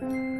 了。